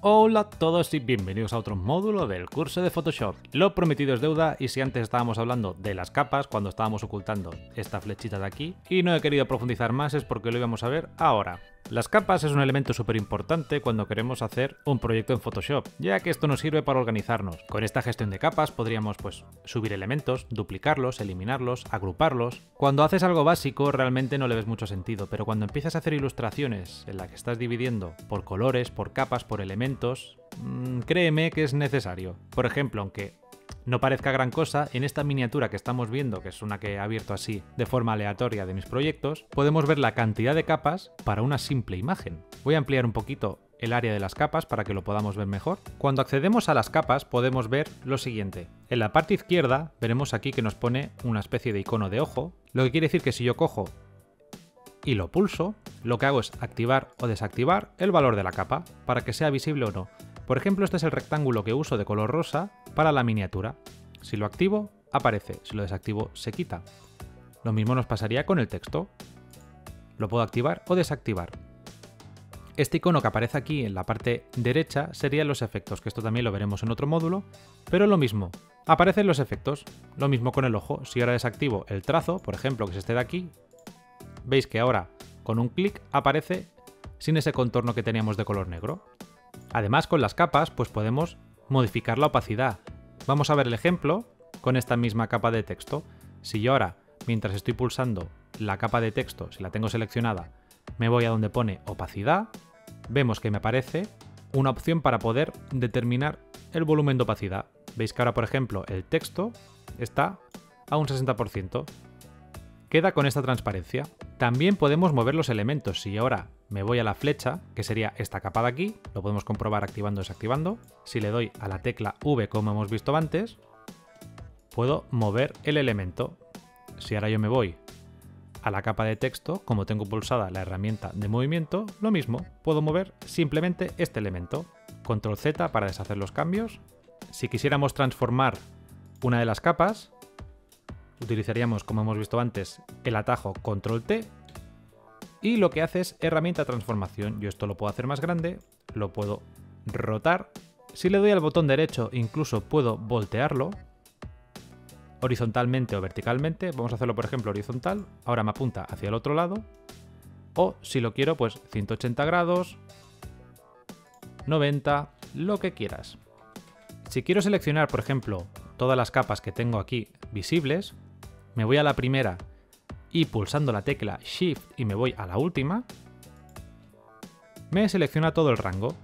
Hola a todos y bienvenidos a otro módulo del curso de Photoshop. Lo prometido es deuda y si antes estábamos hablando de las capas cuando estábamos ocultando esta flechita de aquí y no he querido profundizar más es porque lo íbamos a ver ahora. Las capas es un elemento súper importante cuando queremos hacer un proyecto en Photoshop, ya que esto nos sirve para organizarnos. Con esta gestión de capas podríamos pues subir elementos, duplicarlos, eliminarlos, agruparlos. Cuando haces algo básico realmente no le ves mucho sentido, pero cuando empiezas a hacer ilustraciones en las que estás dividiendo por colores, por capas, por elementos, mmm, créeme que es necesario. Por ejemplo, aunque no parezca gran cosa, en esta miniatura que estamos viendo, que es una que he abierto así de forma aleatoria de mis proyectos, podemos ver la cantidad de capas para una simple imagen. Voy a ampliar un poquito el área de las capas para que lo podamos ver mejor. Cuando accedemos a las capas podemos ver lo siguiente. En la parte izquierda veremos aquí que nos pone una especie de icono de ojo, lo que quiere decir que si yo cojo y lo pulso, lo que hago es activar o desactivar el valor de la capa para que sea visible o no. Por ejemplo, este es el rectángulo que uso de color rosa para la miniatura. Si lo activo, aparece, si lo desactivo, se quita. Lo mismo nos pasaría con el texto. Lo puedo activar o desactivar. Este icono que aparece aquí en la parte derecha serían los efectos, que esto también lo veremos en otro módulo, pero lo mismo, aparecen los efectos, lo mismo con el ojo, si ahora desactivo el trazo, por ejemplo, que se esté de aquí, veis que ahora con un clic aparece sin ese contorno que teníamos de color negro. Además, con las capas, pues podemos modificar la opacidad. Vamos a ver el ejemplo con esta misma capa de texto. Si yo ahora, mientras estoy pulsando la capa de texto, si la tengo seleccionada, me voy a donde pone opacidad, vemos que me aparece una opción para poder determinar el volumen de opacidad. Veis que ahora, por ejemplo, el texto está a un 60%. Queda con esta transparencia. También podemos mover los elementos. Si ahora me voy a la flecha, que sería esta capa de aquí, lo podemos comprobar activando o desactivando. Si le doy a la tecla V como hemos visto antes, puedo mover el elemento. Si ahora yo me voy a la capa de texto, como tengo pulsada la herramienta de movimiento, lo mismo, puedo mover simplemente este elemento. Control Z para deshacer los cambios. Si quisiéramos transformar una de las capas, utilizaríamos, como hemos visto antes, el atajo Control T y lo que hace es herramienta transformación. Yo esto lo puedo hacer más grande, lo puedo rotar. Si le doy al botón derecho, incluso puedo voltearlo horizontalmente o verticalmente. Vamos a hacerlo, por ejemplo, horizontal. Ahora me apunta hacia el otro lado. O si lo quiero, pues 180 grados, 90, lo que quieras. Si quiero seleccionar, por ejemplo, todas las capas que tengo aquí visibles, me voy a la primera y pulsando la tecla Shift y me voy a la última, me selecciona todo el rango.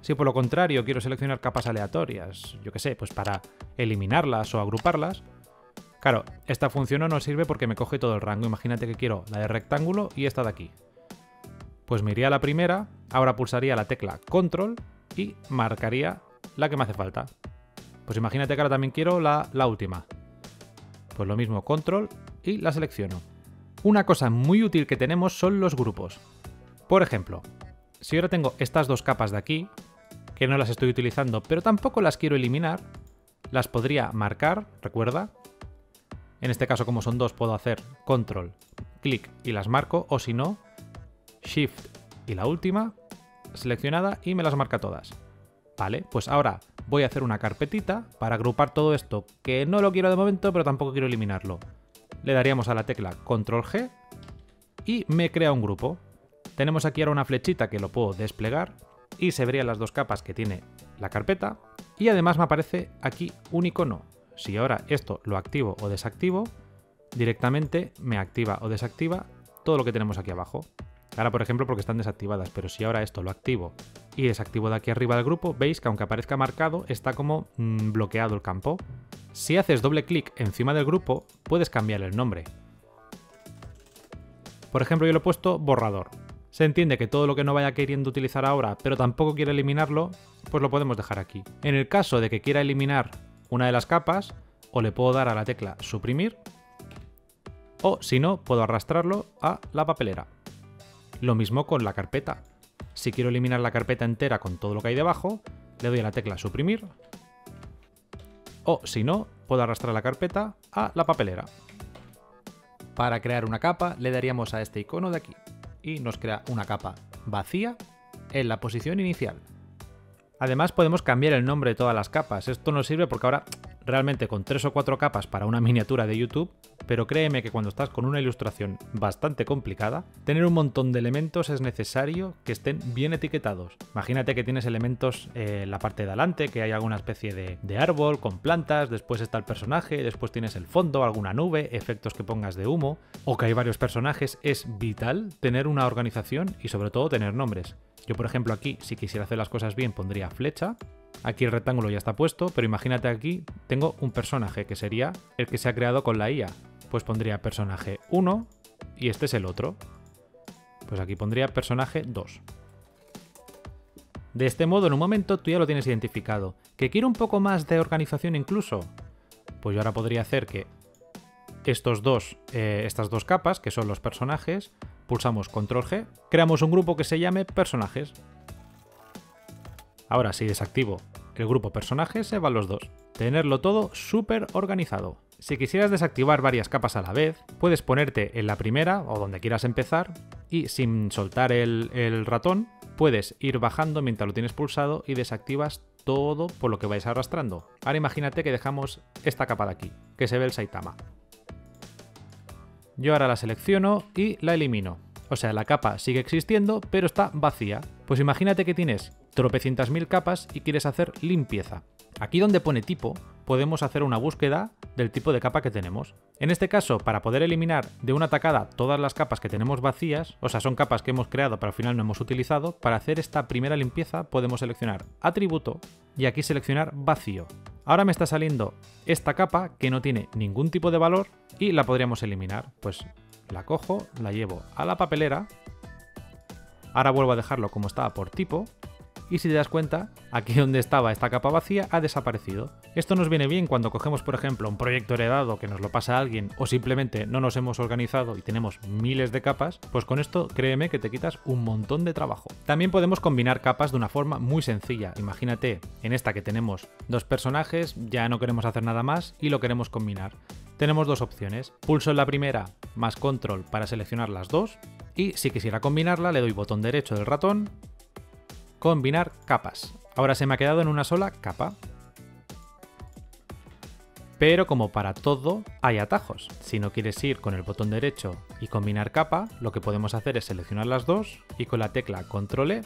Si por lo contrario quiero seleccionar capas aleatorias, yo que sé, pues para eliminarlas o agruparlas, claro, esta función no nos sirve porque me coge todo el rango. Imagínate que quiero la de rectángulo y esta de aquí. Pues me iría a la primera, ahora pulsaría la tecla Control y marcaría la que me hace falta. Pues imagínate que ahora también quiero la, la última. Pues lo mismo, Control y la selecciono. Una cosa muy útil que tenemos son los grupos. Por ejemplo, si ahora tengo estas dos capas de aquí, que no las estoy utilizando, pero tampoco las quiero eliminar, las podría marcar, recuerda. En este caso, como son dos, puedo hacer control, clic y las marco, o si no, shift y la última seleccionada y me las marca todas. Vale, pues ahora voy a hacer una carpetita para agrupar todo esto, que no lo quiero de momento, pero tampoco quiero eliminarlo. Le daríamos a la tecla Control G y me crea un grupo. Tenemos aquí ahora una flechita que lo puedo desplegar y se verían las dos capas que tiene la carpeta y además me aparece aquí un icono. Si ahora esto lo activo o desactivo, directamente me activa o desactiva todo lo que tenemos aquí abajo. Ahora, por ejemplo, porque están desactivadas, pero si ahora esto lo activo y desactivo de aquí arriba del grupo, veis que aunque aparezca marcado, está como mmm, bloqueado el campo. Si haces doble clic encima del grupo, puedes cambiar el nombre. Por ejemplo, yo lo he puesto borrador. Se entiende que todo lo que no vaya queriendo utilizar ahora, pero tampoco quiere eliminarlo, pues lo podemos dejar aquí. En el caso de que quiera eliminar una de las capas, o le puedo dar a la tecla suprimir, o si no, puedo arrastrarlo a la papelera. Lo mismo con la carpeta. Si quiero eliminar la carpeta entera con todo lo que hay debajo, le doy a la tecla suprimir. O si no, puedo arrastrar la carpeta a la papelera. Para crear una capa le daríamos a este icono de aquí y nos crea una capa vacía en la posición inicial. Además podemos cambiar el nombre de todas las capas. Esto nos sirve porque ahora realmente con tres o cuatro capas para una miniatura de YouTube, pero créeme que cuando estás con una ilustración bastante complicada, tener un montón de elementos es necesario que estén bien etiquetados. Imagínate que tienes elementos en la parte de adelante, que hay alguna especie de, de árbol con plantas, después está el personaje, después tienes el fondo, alguna nube, efectos que pongas de humo, o que hay varios personajes, es vital tener una organización y sobre todo tener nombres. Yo, por ejemplo, aquí, si quisiera hacer las cosas bien, pondría flecha. Aquí el rectángulo ya está puesto, pero imagínate aquí tengo un personaje que sería el que se ha creado con la IA. Pues pondría personaje 1 y este es el otro. Pues aquí pondría personaje 2. De este modo, en un momento tú ya lo tienes identificado. ¿Que quiero un poco más de organización incluso? Pues yo ahora podría hacer que estos dos, eh, estas dos capas, que son los personajes, pulsamos control G, creamos un grupo que se llame personajes. Ahora si desactivo el grupo personajes se van los dos. Tenerlo todo súper organizado. Si quisieras desactivar varias capas a la vez, puedes ponerte en la primera o donde quieras empezar y sin soltar el, el ratón puedes ir bajando mientras lo tienes pulsado y desactivas todo por lo que vais arrastrando. Ahora imagínate que dejamos esta capa de aquí, que se ve el Saitama. Yo ahora la selecciono y la elimino. O sea, la capa sigue existiendo, pero está vacía. Pues imagínate que tienes tropecientas mil capas y quieres hacer limpieza. Aquí donde pone tipo, podemos hacer una búsqueda del tipo de capa que tenemos. En este caso, para poder eliminar de una tacada todas las capas que tenemos vacías, o sea, son capas que hemos creado pero al final no hemos utilizado, para hacer esta primera limpieza podemos seleccionar atributo y aquí seleccionar vacío. Ahora me está saliendo esta capa que no tiene ningún tipo de valor y la podríamos eliminar. Pues la cojo, la llevo a la papelera. Ahora vuelvo a dejarlo como estaba por tipo y si te das cuenta, aquí donde estaba esta capa vacía ha desaparecido. Esto nos viene bien cuando cogemos, por ejemplo, un proyecto heredado que nos lo pasa a alguien o simplemente no nos hemos organizado y tenemos miles de capas, pues con esto créeme que te quitas un montón de trabajo. También podemos combinar capas de una forma muy sencilla. Imagínate, en esta que tenemos dos personajes, ya no queremos hacer nada más y lo queremos combinar. Tenemos dos opciones. Pulso en la primera más control para seleccionar las dos y si quisiera combinarla le doy botón derecho del ratón combinar capas. Ahora se me ha quedado en una sola capa. Pero como para todo, hay atajos. Si no quieres ir con el botón derecho y combinar capa, lo que podemos hacer es seleccionar las dos y con la tecla Control E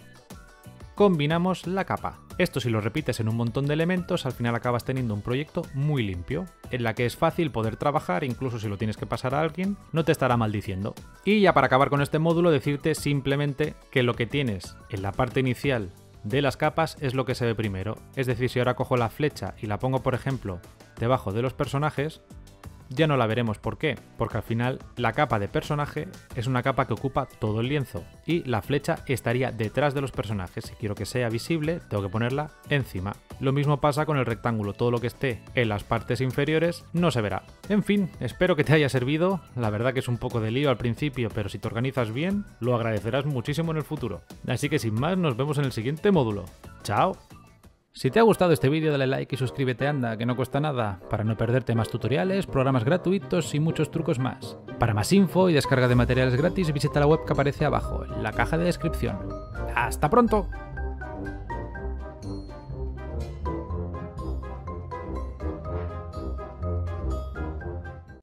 combinamos la capa. Esto si lo repites en un montón de elementos, al final acabas teniendo un proyecto muy limpio, en la que es fácil poder trabajar, incluso si lo tienes que pasar a alguien, no te estará maldiciendo. Y ya para acabar con este módulo, decirte simplemente que lo que tienes en la parte inicial de las capas es lo que se ve primero. Es decir, si ahora cojo la flecha y la pongo, por ejemplo, debajo de los personajes, ya no la veremos. ¿Por qué? Porque al final la capa de personaje es una capa que ocupa todo el lienzo y la flecha estaría detrás de los personajes. Si quiero que sea visible, tengo que ponerla encima. Lo mismo pasa con el rectángulo, todo lo que esté en las partes inferiores no se verá. En fin, espero que te haya servido. La verdad que es un poco de lío al principio, pero si te organizas bien, lo agradecerás muchísimo en el futuro. Así que sin más, nos vemos en el siguiente módulo. ¡Chao! Si te ha gustado este vídeo dale like y suscríbete anda, que no cuesta nada, para no perderte más tutoriales, programas gratuitos y muchos trucos más. Para más info y descarga de materiales gratis visita la web que aparece abajo, en la caja de descripción. ¡Hasta pronto!